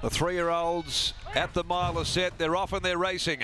The three-year-olds at the mile are set. They're off and they're racing.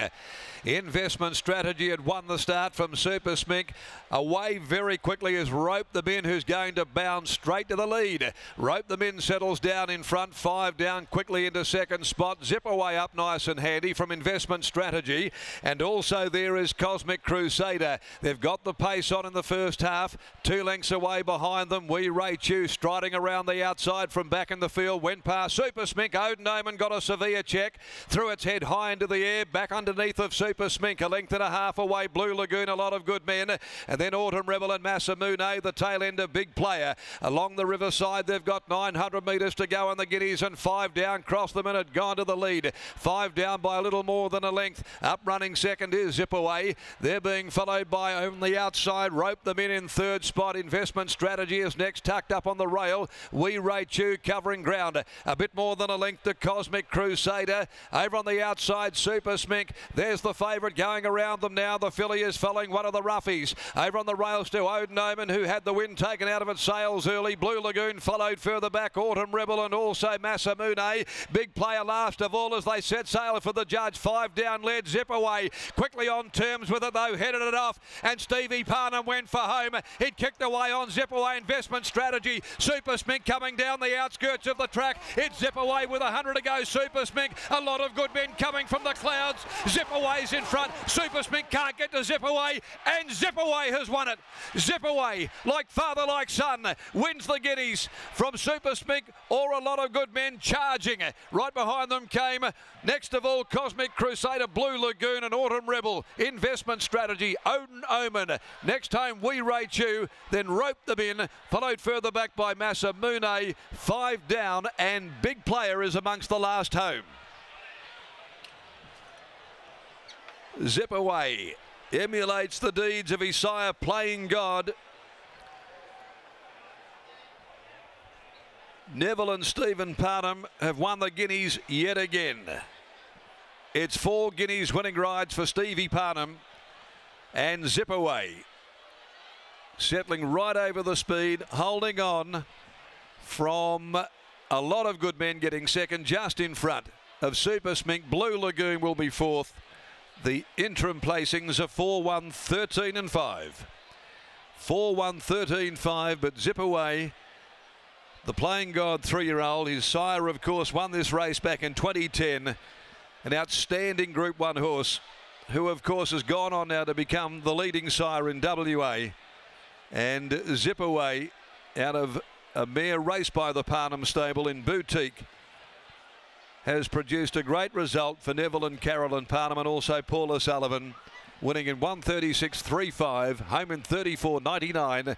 Investment strategy had won the start from Super Smink. Away very quickly is Rope the Min, who's going to bound straight to the lead. Rope the Min settles down in front, five down quickly into second spot. Zipaway up nice and handy from Investment Strategy. And also there is Cosmic Crusader. They've got the pace on in the first half. Two lengths away behind them. We rate you striding around the outside from back in the field. Went past Super Smink. Odin Omen got a severe check. Threw its head high into the air. Back underneath of Super Smink, a length and a half away. Blue Lagoon, a lot of good men. And then Autumn Rebel and Massamune, the tail end of Big Player. Along the riverside, they've got 900 metres to go on the Guineas and five down. Cross the minute, gone to the lead. Five down by a little more than a length. Up running second is Zipaway. They're being followed by on the outside. Rope them in in third spot. Investment strategy is next, tucked up on the rail. We you covering ground. A bit more than a length to Cosmic Crusader. Over on the outside, Super Smink. There's the favourite going around them now. The filly is following one of the roughies. Over on the rails to Odin Omen, who had the wind taken out of its sails early. Blue Lagoon followed further back. Autumn Rebel and also Massamune. Big player last of all as they set sail for the judge. Five down led Zipaway. Quickly on terms with it though, headed it off. And Stevie Parnham went for home. It kicked away on Zipaway investment strategy. Super Smink coming down the outskirts of the track. It's Zipaway with 100 to go. Super Smink. A lot of good men coming from the clouds. Zipaway's in front. Super Smink can't get to Zipaway, and Zipaway has won it. Zipaway, like father, like son, wins the Guineas from Super Smink or a lot of good men charging. Right behind them came, next of all, Cosmic Crusader, Blue Lagoon, and Autumn Rebel. Investment strategy, Odin Omen. Next time we rate you, then rope them in, followed further back by Massamune. Five down, and Big Player is amongst the last home. Zipaway. Emulates the deeds of Isaiah playing God. Neville and Stephen Parnham have won the Guineas yet again. It's four Guineas winning rides for Stevie Parnham and Zipaway. Settling right over the speed, holding on from a lot of good men getting second just in front of Super Smink. Blue Lagoon will be fourth. The interim placings are 4 1 13 and 5. 4 1 13 5, but Zipaway. The playing God three year old, his sire, of course, won this race back in 2010. An outstanding Group 1 horse, who, of course, has gone on now to become the leading sire in WA. And Zipaway out of a mare race by the Parnham stable in Boutique has produced a great result for Neville and Carolyn Parnham and also Paula Sullivan winning in 136.35, home in 34.99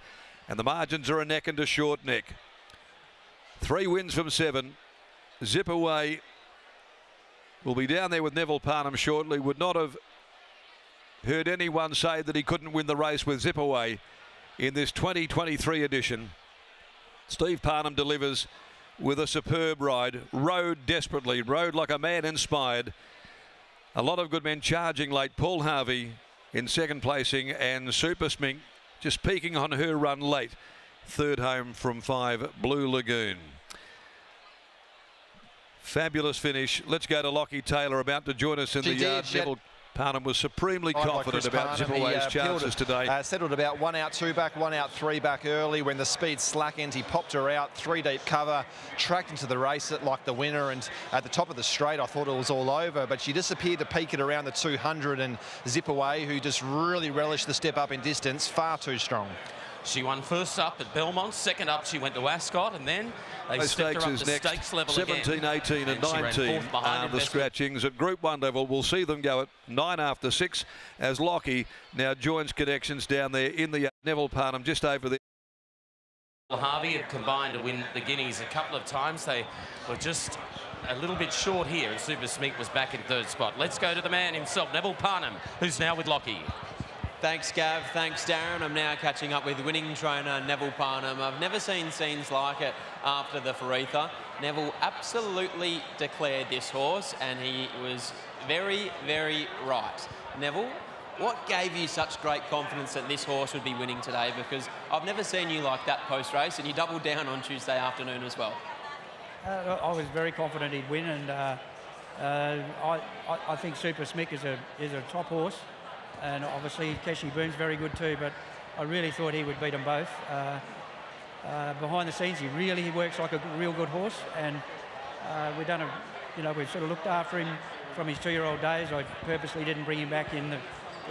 and the margins are a neck and a short neck. Three wins from seven. Zipaway. Will be down there with Neville Parnham shortly. Would not have heard anyone say that he couldn't win the race with Zipaway in this 2023 edition. Steve Parnham delivers with a superb ride. Rode desperately, rode like a man inspired. A lot of good men charging late. Paul Harvey in second placing and Super Smink just peaking on her run late. Third home from five, Blue Lagoon. Fabulous finish. Let's go to Lockie Taylor about to join us in she the yard. Did, Parnham was supremely confident like about Zipaway's uh, chances it, today. Uh, settled about one out, two back, one out, three back early. When the speed slackened, he popped her out, three deep cover, tracked into the race it like the winner. And at the top of the straight, I thought it was all over. But she disappeared to peak at around the 200 and Zipaway, who just really relished the step up in distance, far too strong. She won first up at Belmont, second up she went to Ascot, and then they Those stepped her up to next. stakes level 17, again. 18 and, and 19 are the scratchings. At Group 1 level, we'll see them go at 9 after 6 as Lockie now joins connections down there in the Neville Parnham just over there. Harvey have combined to win the Guineas a couple of times. They were just a little bit short here, and Super Smink was back in third spot. Let's go to the man himself, Neville Parnham, who's now with Lockie. Thanks, Gav. Thanks, Darren. I'm now catching up with winning trainer Neville Parnham. I've never seen scenes like it after the Faritha. Neville absolutely declared this horse, and he was very, very right. Neville, what gave you such great confidence that this horse would be winning today? Because I've never seen you like that post-race, and you doubled down on Tuesday afternoon as well. Uh, I was very confident he'd win, and uh, uh, I, I think Super Smink is a is a top horse, and obviously Keshi Boone's very good too. But I really thought he would beat them both. Uh, uh, behind the scenes, he really he works like a real good horse, and uh, we've done a, you know, we've sort of looked after him from his two-year-old days. I purposely didn't bring him back in the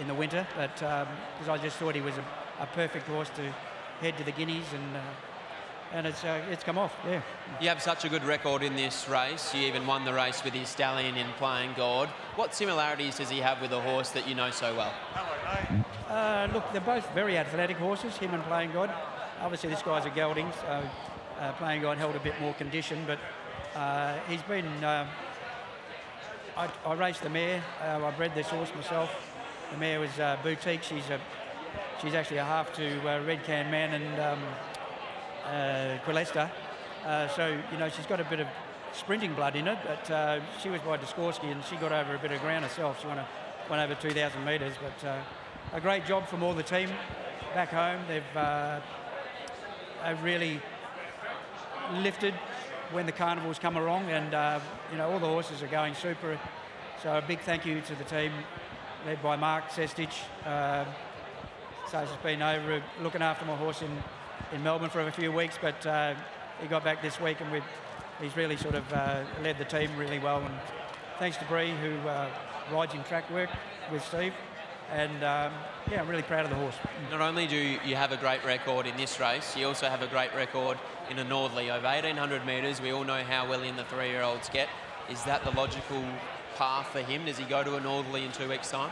in the winter, but because um, I just thought he was a, a, perfect horse to head to the Guineas and. And it's, uh, it's come off, yeah. You have such a good record in this race. You even won the race with his stallion in Playing God. What similarities does he have with a horse that you know so well? Uh, look, they're both very athletic horses, him and Playing God. Obviously, this guy's a gelding, so uh, Playing God held a bit more condition, but uh, he's been. Uh, I, I, raced the mare. Uh, I bred this horse myself. The mare was uh, Boutique. She's a, she's actually a half to Red Can Man and um, Quilesta. so you know she's got a bit of sprinting blood in it, but she was by Dskorsky and she got over a bit of ground herself. She went, a, went over 2,000 metres, but a great job from all the team back home. They've uh, have really lifted when the carnivals come along, and uh, you know all the horses are going super. So a big thank you to the team led by Mark Sestich. Uh, so he's been over looking after my horse in, in Melbourne for a few weeks, but uh, he got back this week, and he's really sort of uh, led the team really well. And thanks to Bree, who uh, rides in track work with Steve and um, yeah, I'm really proud of the horse. Not only do you have a great record in this race, you also have a great record in a Northerly over 1800 metres. We all know how well in the three-year-olds get. Is that the logical path for him? Does he go to a Northerly in two weeks' time?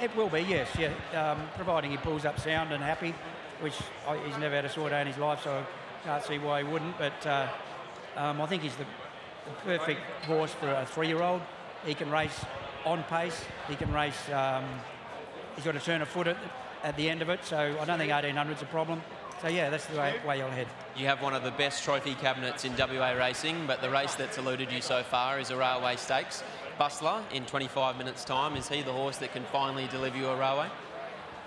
It will be, yes. Yeah, um, providing he pulls up sound and happy, which I, he's never had a sore day in his life, so I can't see why he wouldn't. But uh, um, I think he's the, the perfect horse for a three-year-old. He can race on pace. He can race um, He's got to turn a foot at, at the end of it, so I don't think 1800's a problem. So yeah, that's the way, way you'll head. You have one of the best trophy cabinets in WA racing, but the race that's eluded you so far is a railway stakes. Bustler in 25 minutes' time, is he the horse that can finally deliver you a railway?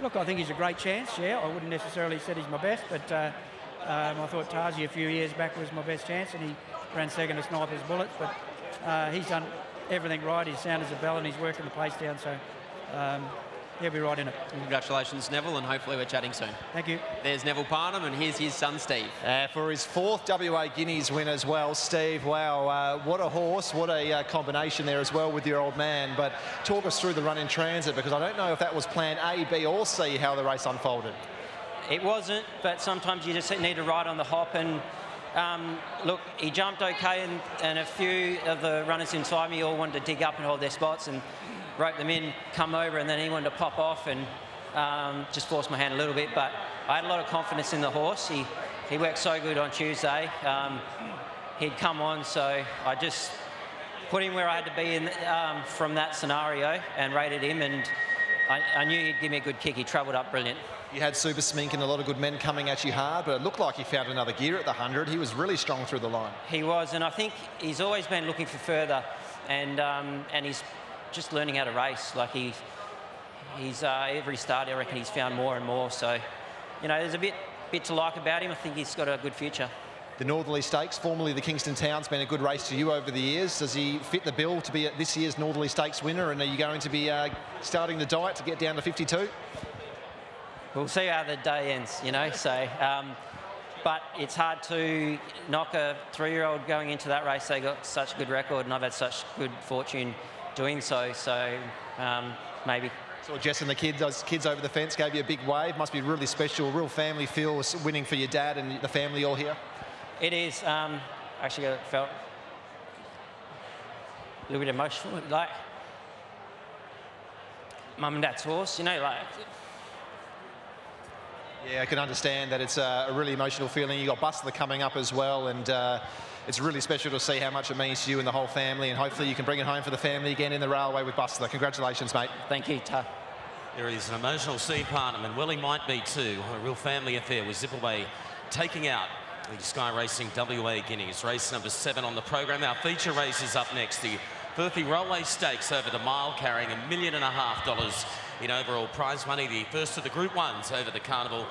Look, I think he's a great chance, yeah. I wouldn't necessarily say he's my best, but uh, um, I thought Tazi a few years back was my best chance, and he ran second to Sniper's Bullets, but uh, he's done everything right. He's sound as a bell, and he's working the pace down, so um, he'll be right in it. Congratulations, Neville, and hopefully we're chatting soon. Thank you. There's Neville Parnham, and here's his son, Steve. Uh, for his fourth WA Guineas win as well, Steve. Wow, uh, what a horse, what a uh, combination there as well with your old man. But talk us through the run in transit, because I don't know if that was plan A, B, or C, how the race unfolded. It wasn't, but sometimes you just need to ride on the hop and um, look, he jumped okay, and, and, a few of the runners inside me all wanted to dig up and hold their spots, and rope them in, come over, and then he wanted to pop off and um, just force my hand a little bit. But I had a lot of confidence in the horse. He, he worked so good on Tuesday. Um, he'd come on, so I just put him where I had to be in, um, from that scenario and rated him, and I, I, knew he'd give me a good kick. He travelled up brilliant. You had Super Smink and a lot of good men coming at you hard, but it looked like he found another gear at the 100. He was really strong through the line. He was, and I think he's always been looking for further, and, um, and he's just learning how to race. Like he, he's uh, every start, I reckon he's found more and more. So, you know, there's a bit bit to like about him. I think he's got a good future. The Northerly Stakes, formerly the Kingston Town's been a good race to you over the years. Does he fit the bill to be this year's Northerly Stakes winner? And are you going to be uh, starting the diet to get down to 52? We'll see how the day ends, you know. So, um, but it's hard to knock a three-year-old going into that race. They got such a good record, and I've had such good fortune doing so. So um, maybe. So Jess and the kids, those kids over the fence gave you a big wave. Must be really special, real family feel winning for your dad and the family all here. It is. Um, actually, I felt a little bit emotional. Like mum and dad's horse, you know, like. Yeah, I can understand that it's a, a really emotional feeling. You got Bustler coming up as well, and. Uh, it's really special to see how much it means to you and the whole family, and hopefully you can bring it home for the family again in the railway with Bustler. Congratulations, mate. Thank you, Ta. There is an emotional scene, Parnham, and Willie might be too. A real family affair with Zipaway taking out the Sky Racing WA Guineas. Race number seven on the program. Our feature race is up next. The Firthie Railway Stakes over the mile, carrying a million and a half dollars in overall prize money. The first of the Group Ones over the Carnival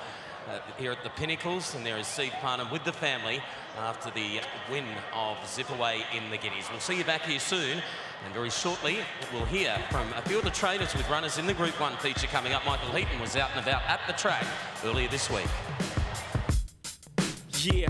uh, here at the Pinnacles, and there is Steve Parnham with the family after the win of Zipaway in the Guineas. We'll see you back here soon, and very shortly we'll hear from a few of the trainers with runners in the Group 1 feature coming up. Michael Heaton was out and about at the track earlier this week. Yeah.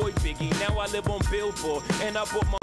Biggie. Now I live on Billboard, and I bought my